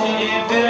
to give